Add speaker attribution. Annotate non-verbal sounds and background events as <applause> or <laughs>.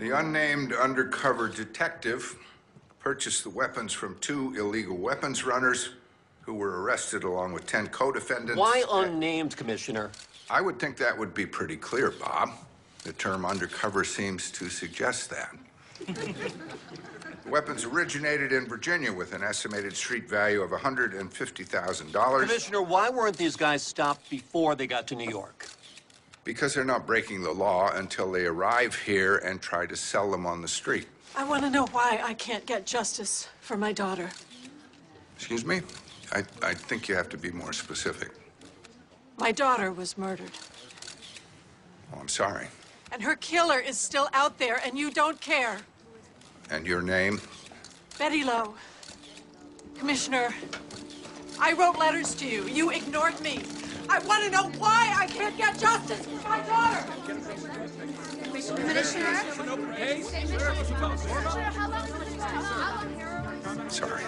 Speaker 1: The unnamed undercover detective purchased the weapons from two illegal weapons runners who were arrested along with 10 co-defendants.
Speaker 2: Why unnamed, Commissioner?
Speaker 1: I would think that would be pretty clear, Bob. The term undercover seems to suggest that. <laughs> The weapons originated in Virginia with an estimated street value of $150,000
Speaker 2: Commissioner, why weren't these guys stopped before they got to New York?
Speaker 1: Because they're not breaking the law until they arrive here and try to sell them on the street.
Speaker 3: I want to know why I can't get justice for my daughter.
Speaker 1: Excuse me? I, I think you have to be more specific.
Speaker 3: My daughter was murdered,
Speaker 1: Oh, I'm sorry.
Speaker 3: and her killer is still out there, and you don't care.
Speaker 1: And your name?
Speaker 3: Betty Lowe. Commissioner, I wrote letters to you. You ignored me. I want to know why I can't get justice daughter.
Speaker 1: Sorry.